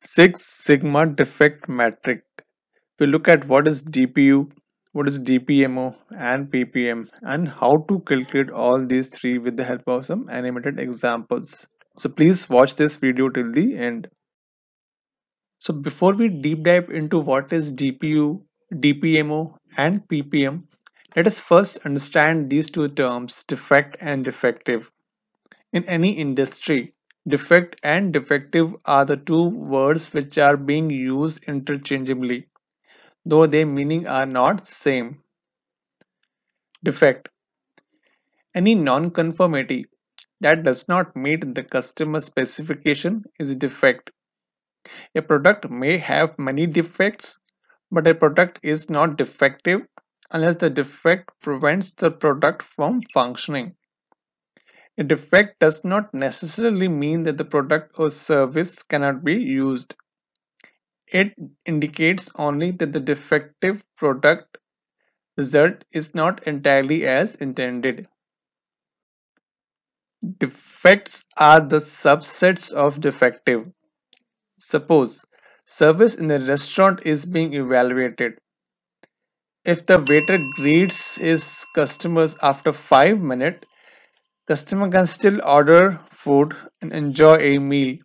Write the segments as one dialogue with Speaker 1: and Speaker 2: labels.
Speaker 1: Six Sigma defect metric. We look at what is DPU, what is DPMO and PPM and how to calculate all these three with the help of some animated examples. So please watch this video till the end. So before we deep dive into what is DPU, DPMO and PPM, let us first understand these two terms defect and defective. In any industry, defect and defective are the two words which are being used interchangeably, though their meaning are not same. Defect Any non-conformity that does not meet the customer specification is a defect. A product may have many defects, but a product is not defective unless the defect prevents the product from functioning. A defect does not necessarily mean that the product or service cannot be used. It indicates only that the defective product result is not entirely as intended. Defects are the subsets of defective. Suppose service in a restaurant is being evaluated. If the waiter greets his customers after 5 minutes, customer can still order food and enjoy a meal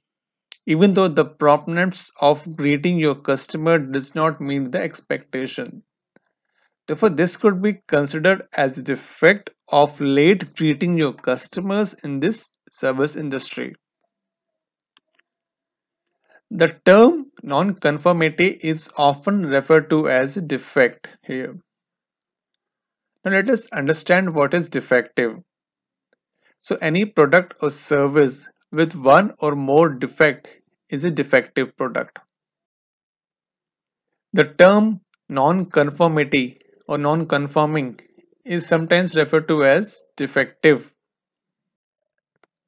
Speaker 1: even though the promptness of greeting your customer does not meet the expectation. Therefore, this could be considered as a defect of late greeting your customers in this service industry. The term non-conformity is often referred to as defect here. Now let us understand what is defective. So any product or service with one or more defect is a defective product. The term non-conformity or non-conforming is sometimes referred to as defective.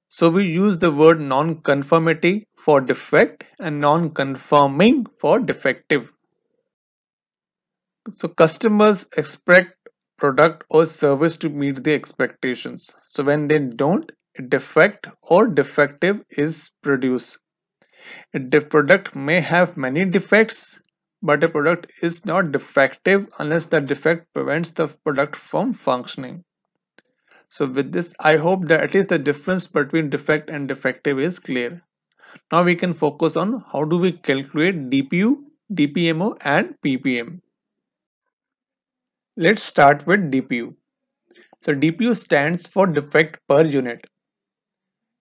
Speaker 1: So we use the word non-conformity for defect and non-conforming for defective. So customers expect product or service to meet the expectations. So when they don't, a defect or defective is produced. A product may have many defects, but a product is not defective unless the defect prevents the product from functioning. So with this, I hope that at least the difference between defect and defective is clear. Now we can focus on how do we calculate DPU, DPMO and PPM. Let's start with DPU. So DPU stands for defect per unit.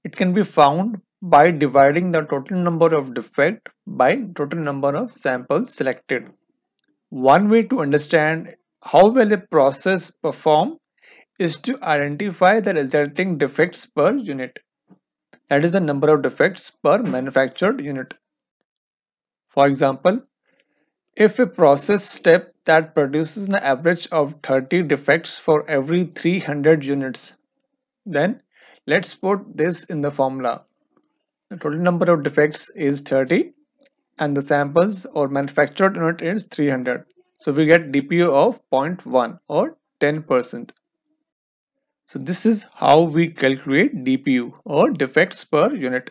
Speaker 1: It can be found by dividing the total number of defect by total number of samples selected. One way to understand how well a process perform is to identify the resulting defects per unit. That is the number of defects per manufactured unit. For example, if a process step that produces an average of 30 defects for every 300 units, then let's put this in the formula. The total number of defects is 30 and the samples or manufactured unit is 300. So we get DPU of 0.1 or 10%. So this is how we calculate DPU or defects per unit.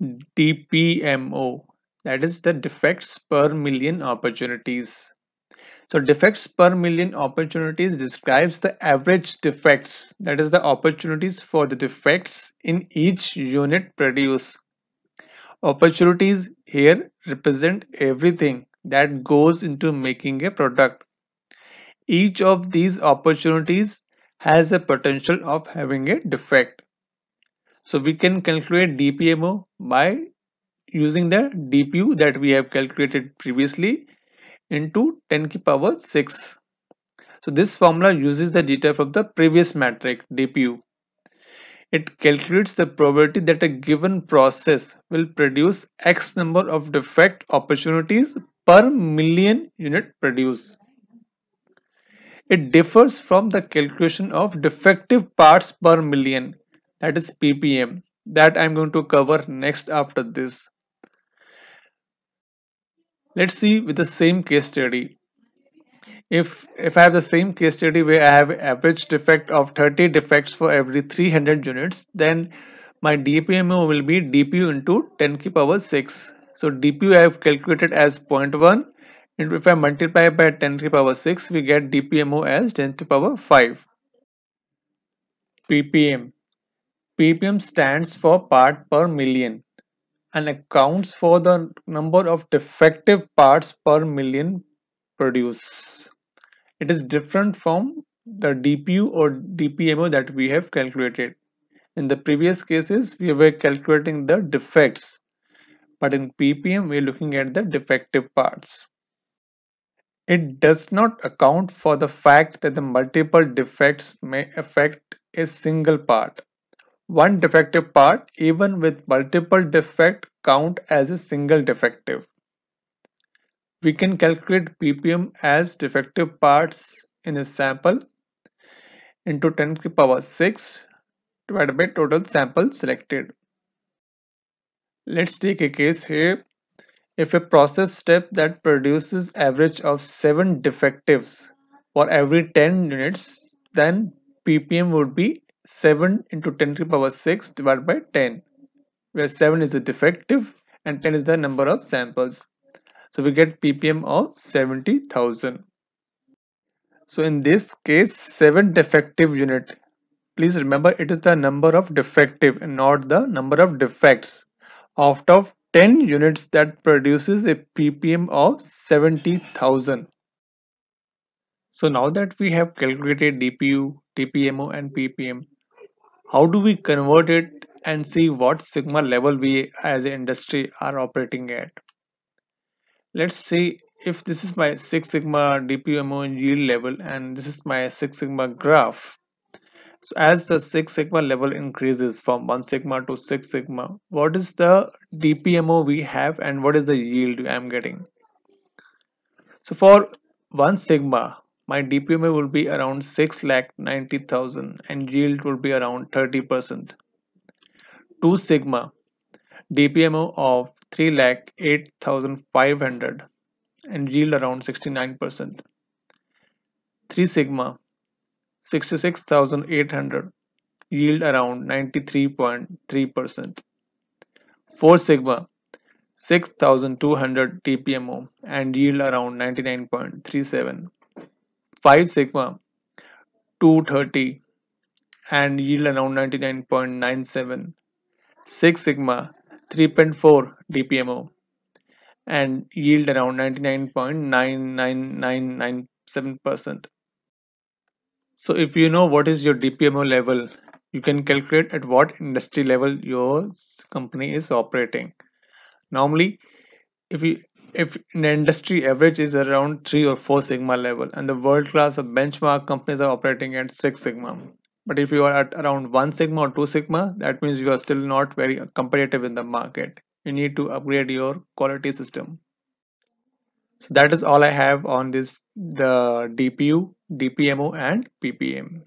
Speaker 1: DPMO that is the defects per million opportunities. So defects per million opportunities describes the average defects that is the opportunities for the defects in each unit produced. Opportunities here represent everything that goes into making a product. Each of these opportunities has a potential of having a defect. So we can calculate DPMO by using the DPU that we have calculated previously into 10 to the power 6. So this formula uses the data from the previous metric DPU. It calculates the probability that a given process will produce X number of defect opportunities per million unit produced. It differs from the calculation of defective parts per million that is ppm that I'm going to cover next after this. Let's see with the same case study. If, if I have the same case study where I have average defect of 30 defects for every 300 units, then my DPMO will be DPU into 10 to power 6. So DPU I have calculated as 0.1 and if I multiply by 10 to the power 6 we get DPMO as 10 to the power 5. ppm ppm stands for part per million and accounts for the number of defective parts per million produced. It is different from the DPU or DPMO that we have calculated. In the previous cases, we were calculating the defects, but in ppm, we are looking at the defective parts. It does not account for the fact that the multiple defects may affect a single part. One defective part, even with multiple defect, count as a single defective. We can calculate ppm as defective parts in a sample into 10 to the power 6 divided by total sample selected. Let's take a case here. If a process step that produces average of 7 defectives for every 10 units, then ppm would be 7 into 10 to the power 6 divided by 10, where 7 is a defective and 10 is the number of samples. So we get ppm of 70,000. So in this case, 7 defective unit Please remember it is the number of defective and not the number of defects. Out of 10 units that produces a ppm of 70,000. So now that we have calculated DPU, DPMO and ppm, how do we convert it and see what sigma level we as an industry are operating at? Let's see if this is my Six Sigma DPMO and yield level and this is my Six Sigma graph so as the Six Sigma level increases from 1 Sigma to 6 Sigma, what is the DPMO we have and what is the yield I'm getting? So for 1 Sigma, my DPMO will be around 6 lakh 90,000 and yield will be around 30%. 2 Sigma, DPMO of 3 lakh 8,500 and yield around 69%. 3 Sigma, 66,800 yield around 93.3%. 4 sigma 6200 DPMO and yield around 99.37. 5 sigma 230 and yield around 99.97. 6 sigma 3.4 DPMO and yield around 99.9997%. So if you know what is your DPMO level, you can calculate at what industry level your company is operating. Normally, if you if an industry average is around 3 or 4 sigma level and the world class of benchmark companies are operating at 6 sigma but if you are at around 1 sigma or 2 sigma that means you are still not very competitive in the market you need to upgrade your quality system so that is all I have on this the DPU, DPMO and PPM.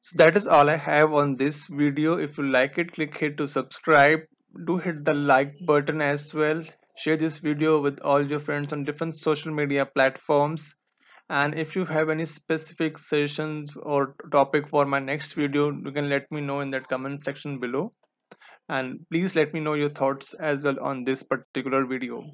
Speaker 1: So that is all I have on this video. If you like it, click here to subscribe. Do hit the like button as well. Share this video with all your friends on different social media platforms. And if you have any specific sessions or topic for my next video, you can let me know in that comment section below. And please let me know your thoughts as well on this particular video.